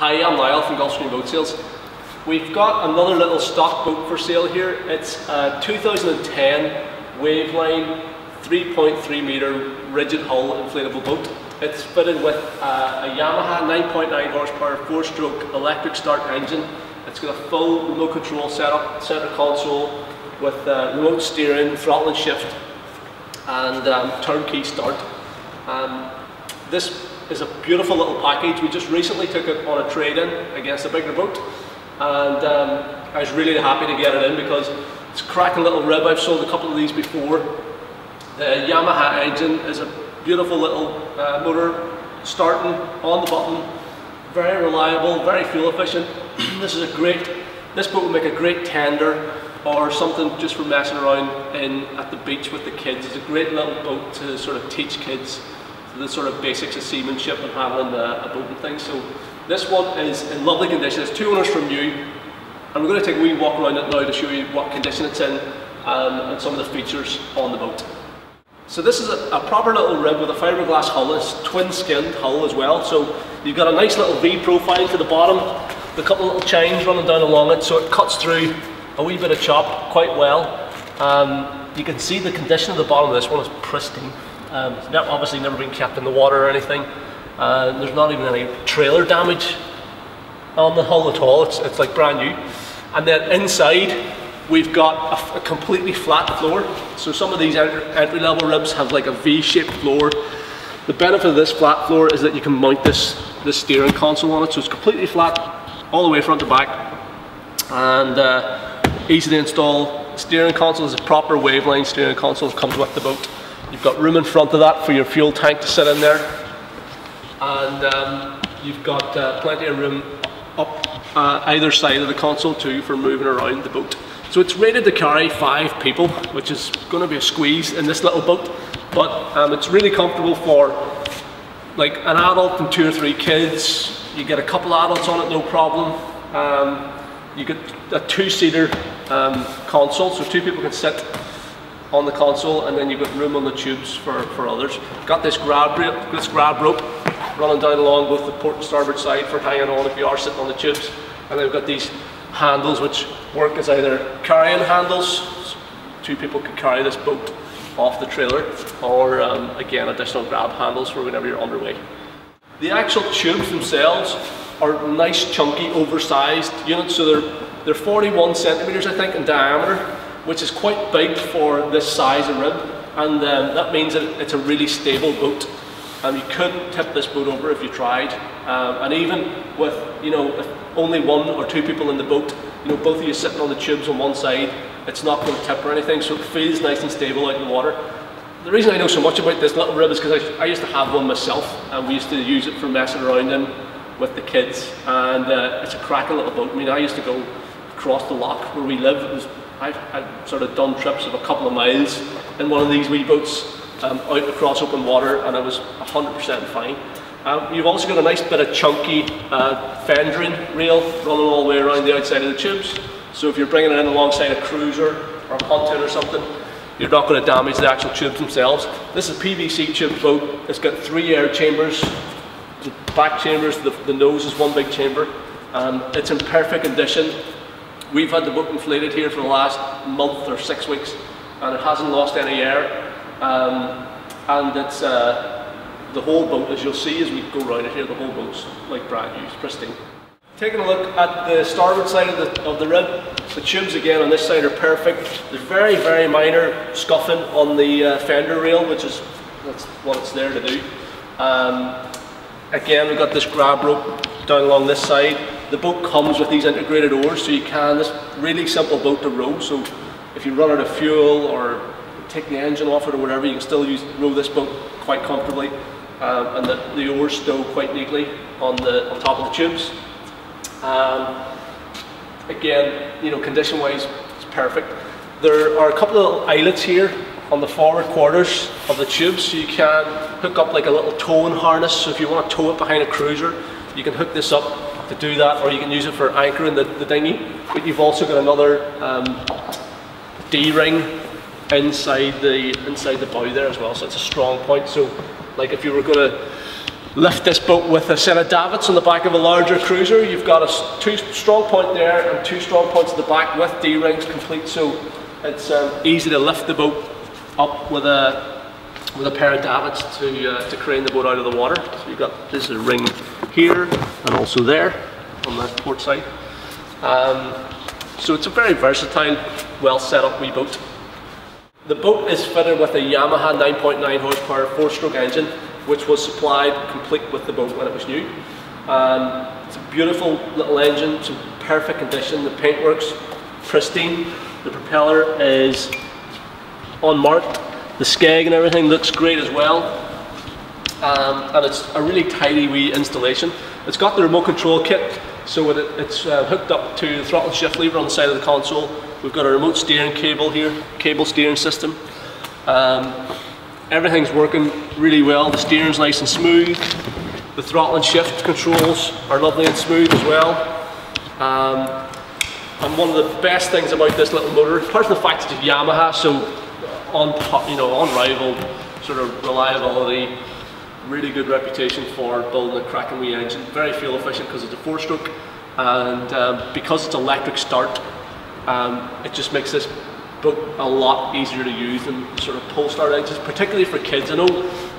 Hi, I'm Niall from Gulfstream Boat Sales. We've got another little stock boat for sale here. It's a 2010 Waveline 3.3 metre rigid hull inflatable boat. It's fitted with a, a Yamaha 9.9 horsepower 4-stroke electric start engine. It's got a full remote control setup, centre console with uh, remote steering, throttle and shift, and um, turnkey start. Um, this is a beautiful little package. We just recently took it on a trade-in against a bigger boat and um, I was really happy to get it in because it's a cracking little rib. I've sold a couple of these before. The Yamaha engine is a beautiful little uh, motor starting on the button. Very reliable, very fuel efficient. this is a great, this boat would make a great tender or something just for messing around in at the beach with the kids. It's a great little boat to sort of teach kids the sort of basics of seamanship and handling a, a boat and things. So this one is in lovely condition. It's two owners from new. And we're going to take a wee walk around it now to show you what condition it's in and, and some of the features on the boat. So this is a, a, proper little rib with a fiberglass hull. It's twin skinned hull as well. So you've got a nice little V profile to the bottom, with a couple of little chines running down along it, so it cuts through a wee bit of chop quite well. Um, you can see the condition of the bottom of this one is pristine. Um, obviously never been kept in the water or anything. Uh, there's not even any trailer damage on the hull at all. It's, it's like brand new. And then inside, we've got a, a completely flat floor. So some of these entry level ribs have like a V-shaped floor. The benefit of this flat floor is that you can mount this, this steering console on it. So it's completely flat all the way front to back. And uh, easy to install. Steering console is a proper Waveline steering console. comes with the boat. You've got room in front of that for your fuel tank to sit in there. And um, you've got uh, plenty of room up uh, either side of the console too for moving around the boat. So it's rated to carry five people, which is going to be a squeeze in this little boat. But um, it's really comfortable for like an adult and two or three kids. You get a couple adults on it, no problem. Um, you get a two-seater um, console, so two people can sit on the console and then you've got room on the tubes for, for others. Got this grab, this grab rope running down along both the port and starboard side for hanging on if you are sitting on the tubes. And then we've got these handles which work as either carrying handles, two people can carry this boat off the trailer, or um, again additional grab handles for whenever you're underway. The actual tubes themselves are nice chunky oversized units so they're they're 41 centimeters I think in diameter which is quite big for this size of rib and um, that means that it's a really stable boat. And you couldn't tip this boat over if you tried. Um, and even with you know only one or two people in the boat you know both of you sitting on the tubes on one side it's not going to tip or anything so it feels nice and stable out in the water. The reason I know so much about this little rib is because I, I, used to have one myself and we used to use it for messing around in with the kids and uh, it's a cracking little boat. I mean I used to go across the loch where we live I've, I've, sort of done trips of a couple of miles in one of these wee boats um, out across open water and I was 100% fine. Um, you've also got a nice bit of chunky uh, fendering rail running all the way around the outside of the tubes. So if you're bringing it in alongside a cruiser or a pontoon or something, you're not going to damage the actual tubes themselves. This is a PVC tube boat. It's got three air chambers. The back chambers, the, the nose is one big chamber. Um, it's in perfect condition. We've had the boat inflated here for the last month or six weeks and it hasn't lost any air. Um, and it's uh, the whole boat, as you'll see as we go around it here, the whole boat's like brand new, pristine. Taking a look at the starboard side of the, of the rib, the tubes again on this side are perfect. There's very, very minor scuffing on the uh, fender rail, which is that's what it's there to do. Um, again, we've got this grab rope down along this side. The boat comes with these integrated oars, so you can, this really simple boat to row, so if you run out of fuel or take the engine off it or whatever, you can still use row this boat quite comfortably. Um, and the, the oars stow quite neatly on the on top of the tubes. Um, again, you know, condition-wise, it's perfect. There are a couple of little eyelets here on the forward quarters of the tubes, so you can hook up like a little towing harness. So if you want to tow it behind a cruiser, you can hook this up to do that, or you can use it for anchoring the, the dinghy. But you've also got another um, D-ring inside the inside the bow there as well, so it's a strong point. So, like if you were going to lift this boat with a set of davits on the back of a larger cruiser. You've got a two strong point there and two strong points at the back with D-rings complete, so it's um, easy to lift the boat up with a with a pair of davits to uh, to crane the boat out of the water. So you've got this is a ring here and also there on the port side. Um, so it's a very versatile, well set up wee boat. The boat is fitted with a Yamaha 9.9 horsepower four-stroke engine which was supplied complete with the boat when it was new. Um, it's a beautiful little engine, it's in perfect condition, the paintwork's pristine, the propeller is unmarked, the skeg and everything looks great as well. Um, and it's a really tidy wee installation. It's got the remote control kit, so it, it's uh, hooked up to the throttle shift lever on the side of the console. We've got a remote steering cable here, cable steering system. Um, everything's working really well. The steering's nice and smooth. The throttle and shift controls are lovely and smooth as well. Um, and one of the best things about this little motor, apart from the fact that it's a Yamaha, so on you know unrivaled sort of reliability, really good reputation for building a cracking wee engine. Very fuel efficient because it's a four-stroke, and um, because it's electric start, um, it just makes this boat a lot easier to use than sort of pull start engines, particularly for kids. I know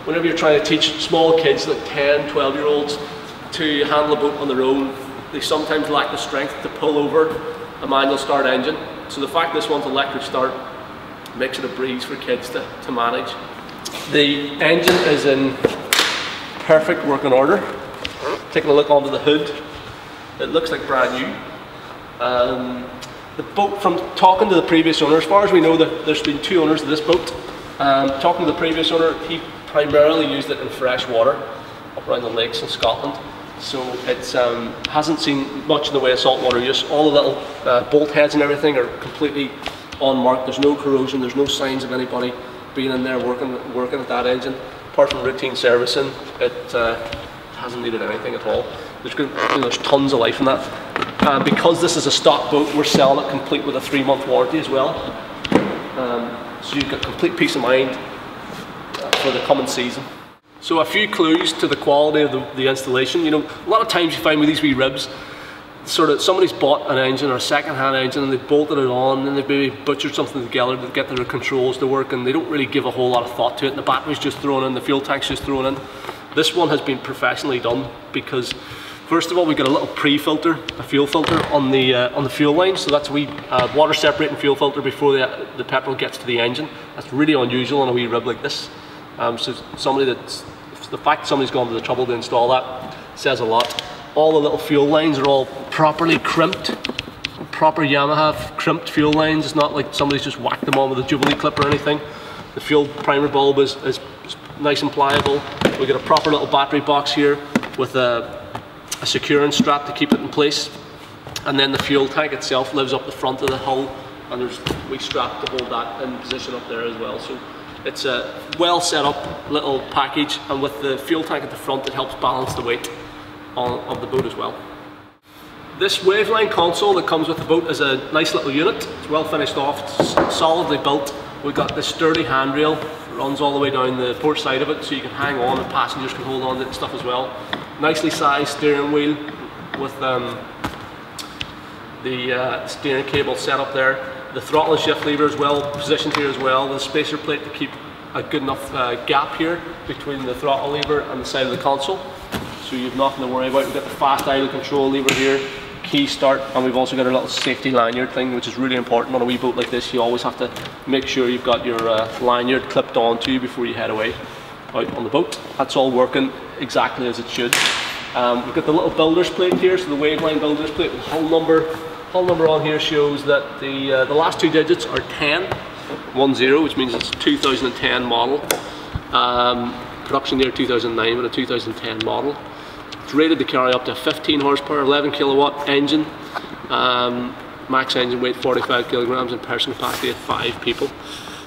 whenever you're trying to teach small kids, like 10, 12 year olds, to handle a boat on their own, they sometimes lack the strength to pull over a manual start engine. So the fact this one's electric start makes it a breeze for kids to, to manage. The engine is in perfect working order. Taking a look under the hood, it looks like brand new. Um, the boat, from talking to the previous owner, as far as we know, there's been two owners of this boat. Um, talking to the previous owner, he primarily used it in fresh water up around the lakes in Scotland. So it um, hasn't seen much in the way of saltwater use. All the little uh, bolt heads and everything are completely unmarked. There's no corrosion. There's no signs of anybody being in there working working at that engine. Apart from routine servicing, it uh, hasn't needed anything at all. There's, you know, there's tons of life in that. Uh, because this is a stock boat, we're selling it complete with a three month warranty as well. Um, so you've got complete peace of mind for the coming season. So a few clues to the quality of the, the, installation. You know, a lot of times you find with these wee ribs, sort of somebody's bought an engine or a second-hand engine and they've bolted it on and they've maybe butchered something together to get their controls to work and they don't really give a whole lot of thought to it and the battery's just thrown in, the fuel tank's just thrown in. This one has been professionally done because First of all, we've got a little pre-filter, a fuel filter on the uh, on the fuel line. So that's a wee uh, water separating fuel filter before the, the petrol gets to the engine. That's really unusual on a wee rib like this. Um, so somebody that's, the fact somebody's gone to the trouble to install that says a lot. All the little fuel lines are all properly crimped. Proper Yamaha crimped fuel lines. It's not like somebody's just whacked them on with a Jubilee clip or anything. The fuel primer bulb is, is nice and pliable. We've got a proper little battery box here with a a securing strap to keep it in place. And then the fuel tank itself lives up the front of the hull and there's we strap to hold that in position up there as well. So it's a well set up little package and with the fuel tank at the front it helps balance the weight on, of the boat as well. This Waveline console that comes with the boat is a nice little unit. It's well finished off, solidly built. We've got this sturdy handrail, runs all the way down the port side of it so you can hang on and passengers can hold on to it and stuff as well nicely sized steering wheel with um, the uh, steering cable set up there. The throttle and shift lever is well positioned here as well. The spacer plate to keep a good enough uh, gap here between the throttle lever and the side of the console. So you've nothing to worry about. We've got the fast idle control lever here, key start, and we've also got a little safety lanyard thing, which is really important on a wee boat like this. You always have to make sure you've got your uh, lanyard clipped onto you before you head away out on the boat. That's all working exactly as it should. Um, we've got the little builder's plate here, so the Waveline builder's plate with hull number. Hull number on here shows that the, uh, the last two digits are 10, 1 0, which means it's 2010 model. Um, production year 2009, but a 2010 model. Rated to carry up to 15 horsepower, 11 kilowatt engine. Um, max engine weight 45 kilograms and person capacity of 5 people.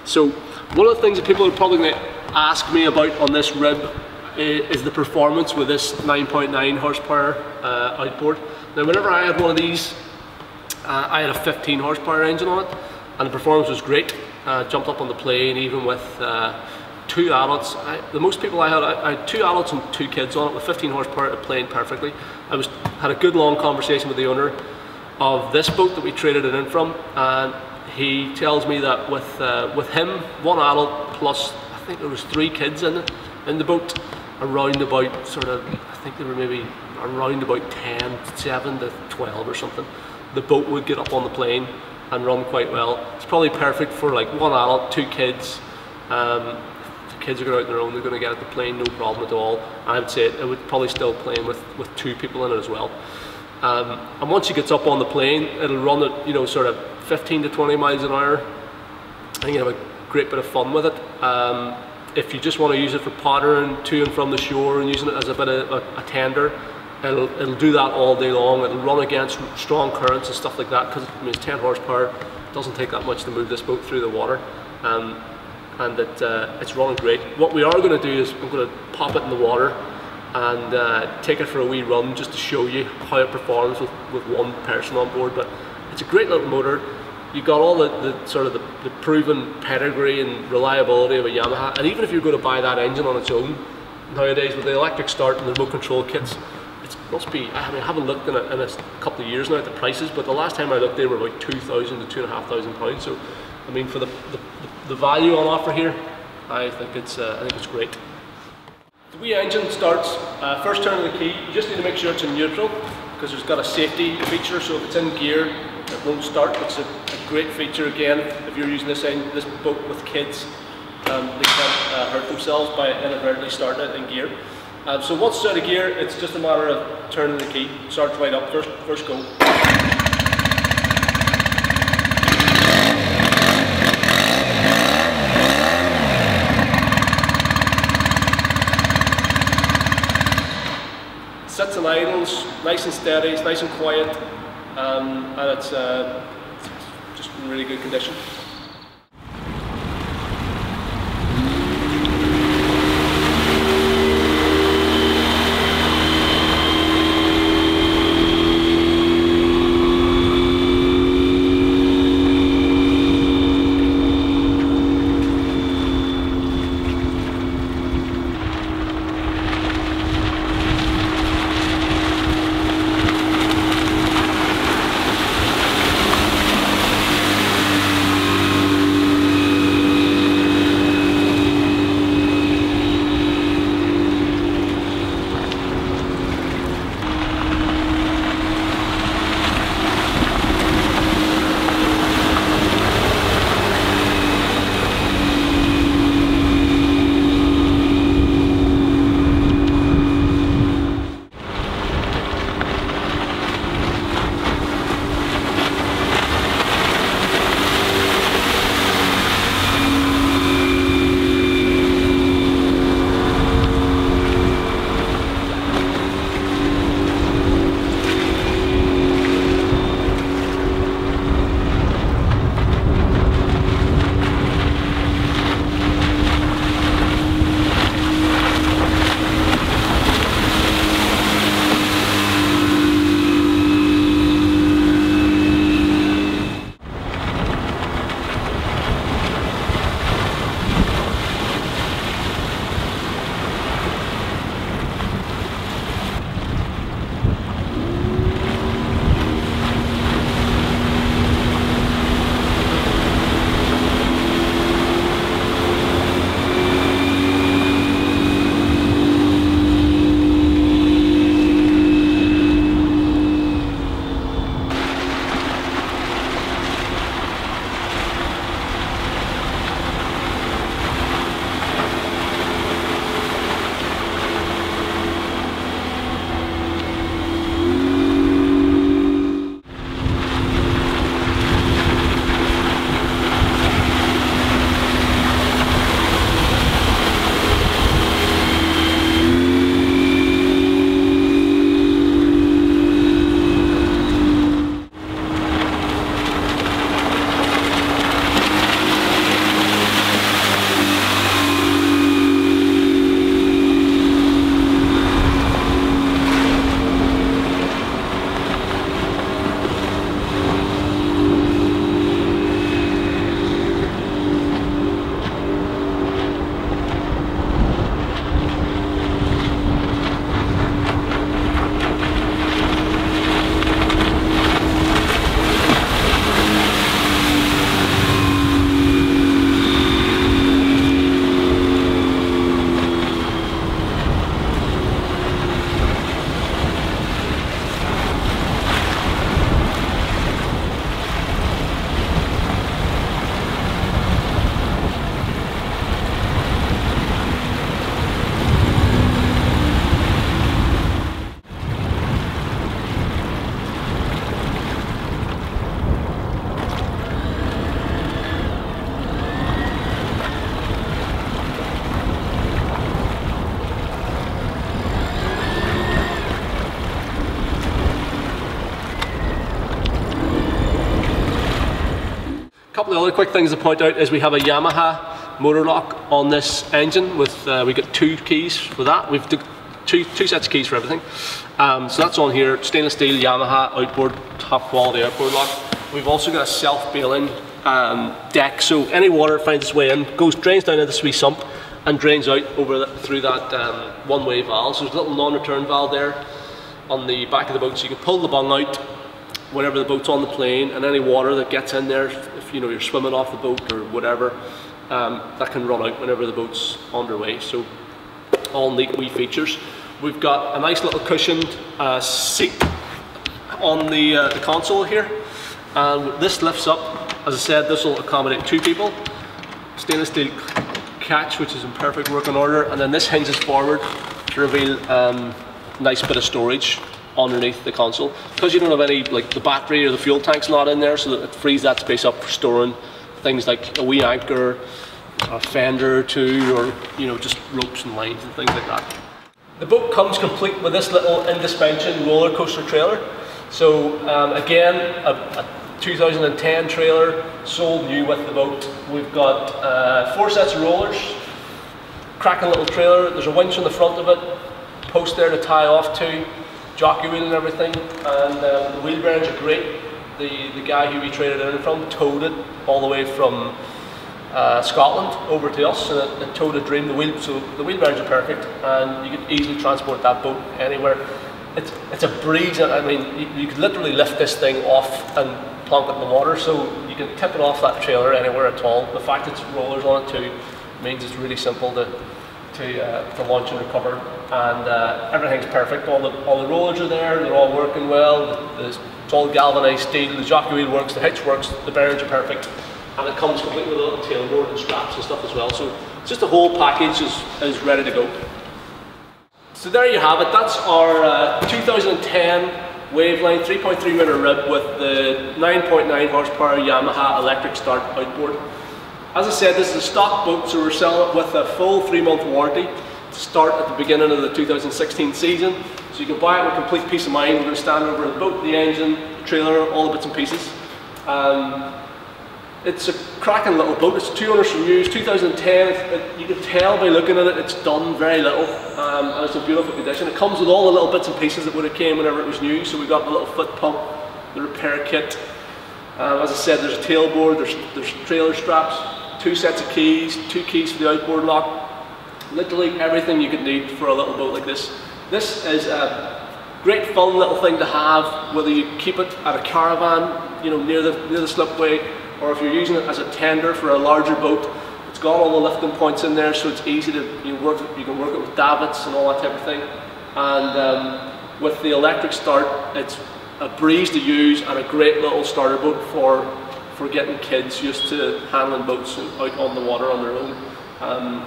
So one of the things that people are probably going to ask me about on this rib is the performance with this 9.9 horsepower uh, outboard. Now whenever I had one of these, uh, I had a 15 horsepower engine on it and the performance was great. Uh, jumped up on the plane even with uh, two adults. I, the most people I had, I, I, had two adults and two kids on it with 15 horsepower playing perfectly. I was had a good long conversation with the owner of this boat that we traded it in from, and he tells me that with uh, with him, one adult plus I think there was three kids in it, in the boat, around about sort of I think they were maybe around about 10, 7 to 12 or something. The boat would get up on the plane and run quite well. It's probably perfect for like one adult, two kids. Um, kids are going out on their own, they're going to get at the plane, no problem at all. I would say it, it would probably still plane with, with two people in it as well. Um, and once it gets up on the plane, it'll run at you know sort of 15 to 20 miles an hour, and you have a great bit of fun with it. Um, if you just want to use it for pottering to and from the shore and using it as a bit of a, a tender, it'll, it'll do that all day long. It'll run against strong currents and stuff like that because I mean, it's 10 horsepower. It doesn't take that much to move this boat through the water. Um, and that uh, it's running great. What we are going to do is I'm going to pop it in the water and uh, take it for a wee run just to show you how it performs with, with one person on board. But it's a great little motor. You've got all the, the sort of the, the, proven pedigree and reliability of a Yamaha. And even if you're going to buy that engine on its own, nowadays with the electric start and the remote control kits, it must be, I mean, I haven't looked in a, in a, couple of years now at the prices, but the last time I looked they were about 2,000 to 2,500 pounds. So, I mean, for the, the, the, value on offer here, I think it's, uh, I think it's great. The wee engine starts, uh, first turn of the key, you just need to make sure it's in neutral, because it's got a safety feature, so if it's in gear, it won't start. It's a, a great feature again, if you're using this, this boat with kids, um, they can't uh, hurt themselves by inadvertently starting it in gear. Um, so once it's out of gear, it's just a matter of turning the key, starts right up, first, first go. Sits and nice and steady, it's nice and quiet, um, and it's uh, just in really good condition. Couple of other quick things to point out is we have a Yamaha motor lock on this engine with uh, we got two keys for that. We've two two sets of keys for everything. Um, so that's on here, stainless steel Yamaha outboard top quality outboard lock. We've also got a self bailing um, deck, so any water finds its way in, goes drains down into the sump and drains out over the, through that um, one-way valve. So there's a little non-return valve there on the back of the boat, so you can pull the bung out whenever the boat's on the plane, and any water that gets in there, if you know you're swimming off the boat or whatever, um, that can run out whenever the boat's underway. So all neat wee features. We've got a nice little cushioned uh, seat on the, uh, the console here, and this lifts up. As I said, this will accommodate two people. Stainless steel catch, which is in perfect working order, and then this hinges forward to reveal um, nice bit of storage underneath the console. Because you don't have any like the battery or the fuel tank's not in there so that it frees that space up for storing things like a wee anchor a fender or two or you know just ropes and lines and things like that. The boat comes complete with this little in roller coaster trailer. So um, again a, a, 2010 trailer sold new with the boat. We've got uh, four sets of rollers cracking little trailer. There's a winch on the front of it post there to tie off to jockey wheel and everything, and um, the wheel bearings are great. The, the guy who we traded in from towed it all the way from uh, Scotland over to us, and it, it towed a dream. The wheel, so the wheel bearings are perfect, and you can easily transport that boat anywhere. It's, it's a breeze. I mean, you, you could literally lift this thing off and plonk it in the water, so you can tip it off that trailer anywhere at all. The fact it's rollers on it too means it's really simple to to, uh, to launch and recover. And uh, everything's perfect. All the, all the rollers are there, they're all working well. The, it's all galvanized steel, the jockey wheel works, the hitch works, the bearings are perfect. And it comes complete with a little tailboard and straps and stuff as well. So just the whole package is, is ready to go. So there you have it. That's our uh, 2010 Waveline 3.3 meter rib with the 9.9 horsepower Yamaha electric start outboard. As I said, this is a stock boat, so we're selling it with a full three month warranty to start at the beginning of the 2016 season. So you can buy it with complete peace of mind. We're going to stand over the boat, the engine, the trailer, all the bits and pieces. Um, it's a cracking little boat. It's two owners from use, 2010. It, you can tell by looking at it, it's done very little, um, and it's a beautiful condition. It comes with all the little bits and pieces that would have came whenever it was new. So we've got the little foot pump, the repair kit. Um, as I said, there's a tailboard, there's, there's trailer straps, two sets of keys, two keys for the outboard lock, literally everything you could need for a little boat like this. This is a great fun little thing to have, whether you keep it at a caravan, you know, near the, near the slipway, or if you're using it as a tender for a larger boat. It's got all the lifting points in there, so it's easy to you work. You can work it with davits and all that type of thing. And um, with the electric start, it's a breeze to use and a great little starter boat for for getting kids used to handling boats out on the water on their own. Um,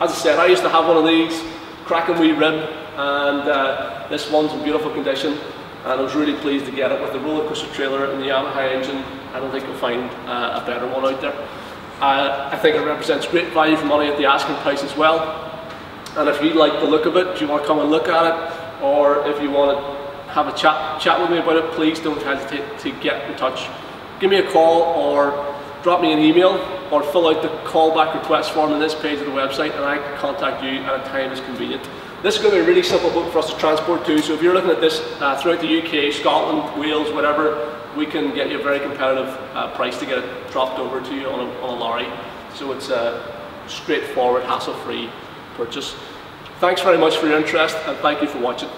as I said, I used to have one of these, cracking wee rib, and uh, this one's in beautiful condition, and I was really pleased to get it with the roller coaster trailer and the Yamaha engine. I don't think you'll find uh, a better one out there. Uh, I think it represents great value for money at the asking price as well. And if you like the look of it, do you want to come and look at it, or if you want to have a chat, chat with me about it, please don't hesitate to get in touch give me a call or drop me an email or fill out the callback request form on this page of the website and I can contact you at a time that's convenient. This is going to be a really simple boat for us to transport to, so if you're looking at this uh, throughout the UK, Scotland, Wales, whatever, we can get you a very competitive uh, price to get it dropped over to you on a, on a lorry. So it's a straightforward, hassle-free purchase. Thanks very much for your interest and thank you for watching.